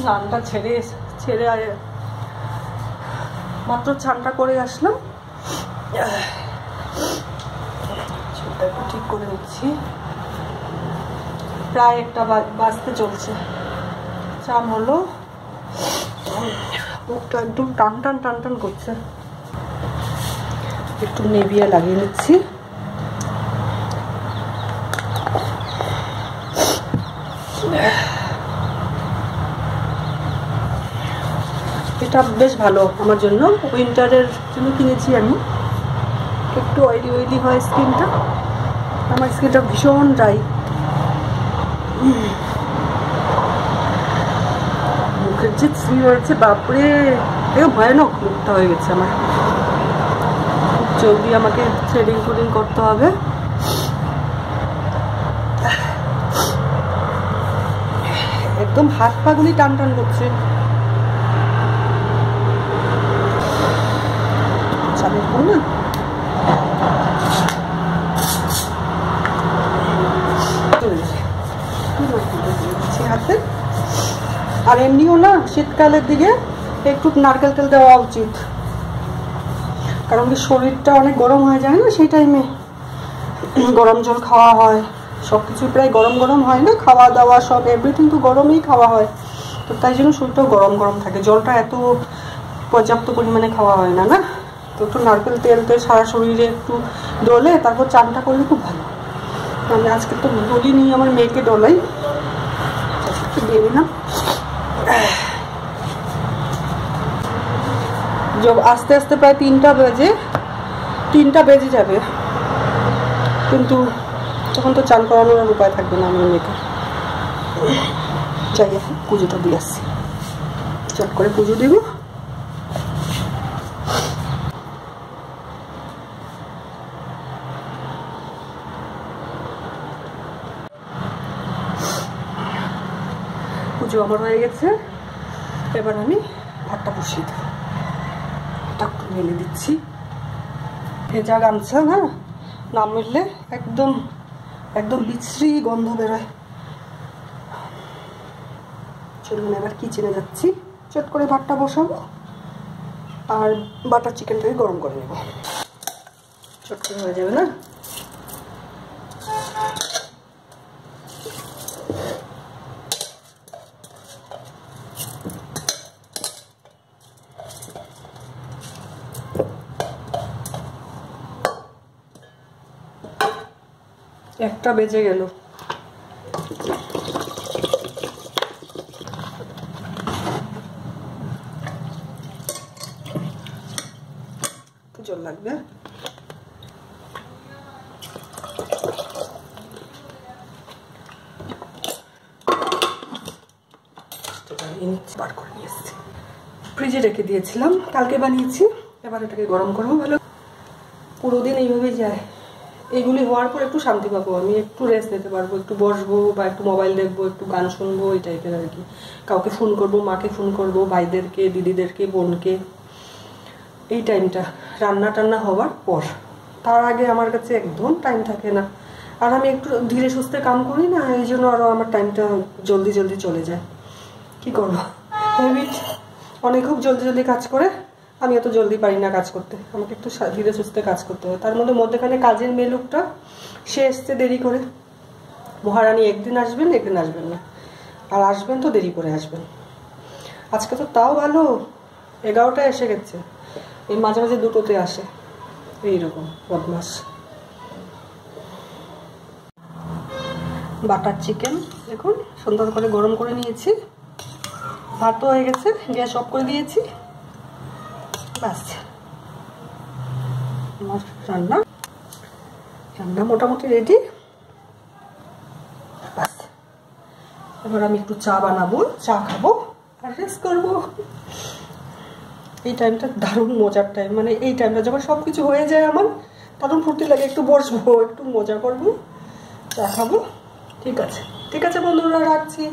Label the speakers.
Speaker 1: স্নানটা ছেড়ে ছেড়ে আয়- মাত্র ছানটা করে আসলাম। চুলটা একটু ঠিক করে নিচ্ছি। প্রায় একটা বাজতে চলছে। চান হলো। মুখটা একদম টান টান টান টান করছে। একটু নেভিয়া লাগিয়ে নিচ্ছি। এটা বেশ ভালো আমার জন্য। উইন্টারের জন্য কিনেছি আমি। একটু অয়েলি অয়েলি হয় স্কিনটা আমার স্কিনটা ভীষণ ড্রাই মুখের যে শ্রী হয়েছে বাপরে! এরকম ভয়ানক মুখটা হয়ে গেছে আমার। জলদি আমাকে থ্রেডিং ফুডিং করতে হবে। একদম হাত পাগুলি টান টান করছে। আর এমনিও না, শীতকালের দিকে একটু নারকেল তেল দেওয়া উচিত। কারণ কি শরীরটা অনেক গরম হয়ে যায় না সেই টাইমে গরম জল খাওয়া হয়। সব কিছু প্রায় গরম গরম হয় না? খাওয়া দাওয়া সব এভরিথিং তো গরমই খাওয়া হয়। তো তাই জন্য শরীরটাও গরম গরম থাকে। জলটা এত পর্যাপ্ত পরিমাণে খাওয়া হয় না না? তো একটু নারকেল তেল তেল সারা শরীরে একটু ডলে, তারপর চানটা করলে খুব ভালো। আমি আজকে তো ডলিনি আমার মেয়েকে ডলাই। একটু দিলাম। জব, আস্তে আস্তে প্রায় তিনটা বেজে তিনটা বেজে যাবে। কিন্তু তখন তো চান করানোর আর উপায় থাকবে না আমার মেয়েকে। যাই এখন পুজোটা দিয়ে আসছি। চট করে পুজো দিব। পুজো আমার হয়ে গেছে। এবার আমি ভাতটা বসিয়ে দেবো। এটা একটু মেলে দিচ্ছি। ভেজা গামছা না না মিললে একদম একদম বিশ্রী গন্ধ বেরোয়। চলুন এবার কিচেনে যাচ্ছি। চট করে ভাতটা বসাবো। আর বাটার চিকেনটাকে গরম করে নেব। চট করে হয়ে যাবে না? একটা বেজে গেল। জল লাগবে? বার করে নিয়ে এসছি। ফ্রিজে রেখে দিয়েছিলাম কালকে বানিয়েছি এবার এটাকে গরম করব ভালো পুরো দিন এইভাবেই যায়। এগুলি হওয়ার পর একটু শান্তি পাবো, আমি একটু রেস্ট নিতে পারব, একটু বসবো বা একটু মোবাইল দেখব, একটু গান শুনব, এই টাইপের আর কি। কাউকে ফোন করব, মাকে ফোন করব, ভাইদেরকে, দিদিদেরকে, বোনকে, এই টাইমটা রান্না টান্না হওয়ার পর। তার আগে আমার কাছে একদম টাইম থাকে না। আর আমি একটু ধীরে সুস্থে কাম করি না, এই জন্য আরও আমার টাইমটা জলদি জলদি চলে যায়। কি করব? হ্যাবিট অনেক খুব জলদি জলদি কাজ করে। আমি এত জলদি পারি না কাজ করতে। আমাকে একটু ধীরে সুস্থে কাজ করতে হয় তার মধ্যে মধ্যেখানে কাজের মেয়ে লোকটা, সে এসছে দেরি করে। মহারানী একদিন আসবেন একদিন আসবেন না। আর আসবেন তো দেরি করে আসবেন। আজকে তো তাও ভালো এগারোটায় এসে গেছে। এই মাঝে মাঝে দুটোতে আসে। এইরকম বদমাস। বাটার চিকেন, দেখুন, সুন্দর করে গরম করে নিয়েছি। ভাতও হয়ে গেছে, গ্যাস অফ করে দিয়েছি। বাস আমার রান্না রান্না মোটামুটি রেডি বাস এবার আমি একটু চা বানাবো, চা খাব, আর রেস্ট করব। এই টাইমটা দারুণ মজার টাইম মানে এই টাইমটা যখন সব কিছু হয়ে যায় আমার দারুণ ফুর্তি লাগে, একটু বসবো, একটু মজা করব, চা খাব। ঠিক আছে। ঠিক আছে বন্ধুরা, রাখছি।